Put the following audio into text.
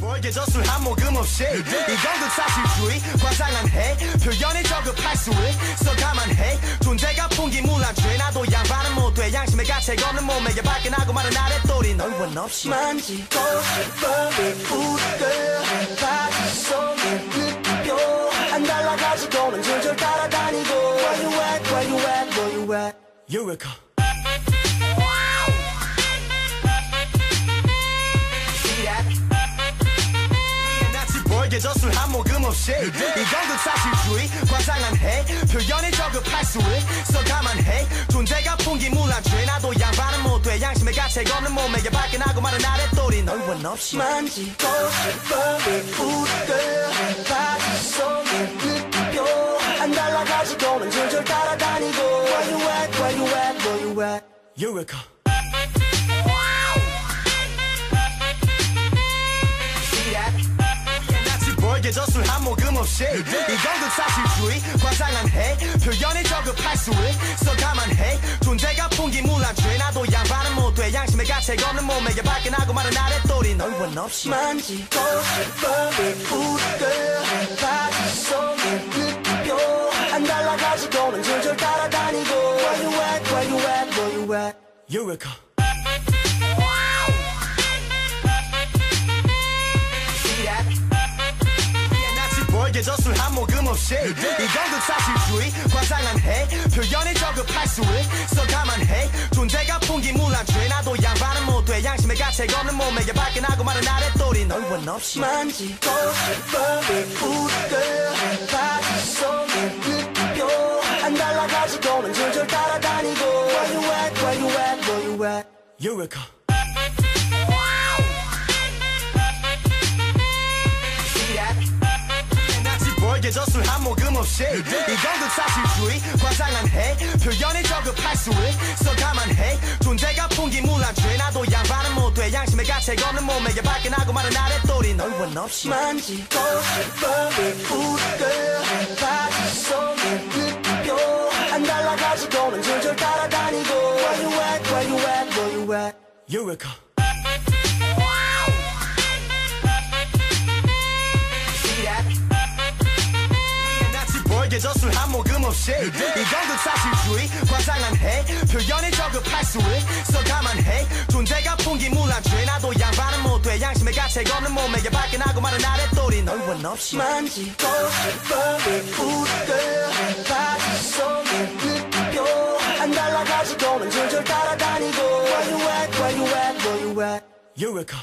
벌게졌을 한 모금 없이. 이건 극사실주의 과장한 해. 표현이 저급할 수 있어 감안해. 존재가 풍기물한 죄. 나도 양반은 못돼 양심의 가책 없는 몸에 발끈하고 마른 아랫돌이 널원 없이. 만지고 싶어 웃겨 바지 속에 느껴 안 달라가지고는 줄줄 따라다니고. Where you at, where you at, where you at Eureka 벌게졌을 한 모금 없이 이건 극사실주의 과장한 해 표현이 저급할 수 있어 감안해. 존재가 풍기물한 죄 나도 양반은 못돼 양심의 가책 없는 몸에 발끈하고 마른 아랫돌이 널원 없이 만지고 싶어 웃겨 바지 속에 느껴 안 달라가지고는 줄줄 따라다니고. Where you at, where you at, where you at Eureka 벌 게졌을 한 모금 없이. 이건 극사실주의 과장한 해. 표현이 저급할 수 있어 감안해. 존재가 풍기물한 죄. 나도 양반은 못돼 양심의 가책 없는 몸에 발끈하고 마른 아랫돌이 널원 없이. 만지고 싶어 웃겨 바지 속에 느껴 안 달라가지고는 줄줄 따라다니고. Where you at, where you at, where you at Eureka 벌게졌을 한 모금 없이. 이건 극사실주의 과장한 해. 표현이 저급할 수 있어 감안해. 존재가 풍기물한 죄. 나도 양반은 못돼 양심의 가책 없는 몸에 발끈하고 마른 아랫돌이 널원 없이. 만지고 싶어 웃겨 바지 속에 느껴. 안 달라가지고는 줄줄 따라다니고. Where you at, where you at, where you at Eureka 벌게졌을 한 모금 없이. 이건 극사실주의 과장한 해. 표현이 저급할 수 있어 감안해. 존재가 풍기물한 죄. 나도 양반은 못돼 양심의 가책 없는 몸에 발끈하고 마른 아랫돌이 널원 없이. 만지고 싶어 웃겨 바지 속에 느껴. 안 달라가지고는 줄줄 따라다니고. Where you at, where you at, where you at Eureka 벌게졌을 한 모금 없이. 이건 극사실주의 과장한 해. 표현이 저급할 수 있어 감안해. 존재가 풍기물한 죄. 나도 양반은 못돼 양심의 가책 없는 몸에 발끈하고 마른 아랫돌이 널 원 없이 만지고 싶어 웃겨 바지 속에 느껴 안 달라가지고는 줄줄 따라다니고. Where you at, where you at, where you at Eureka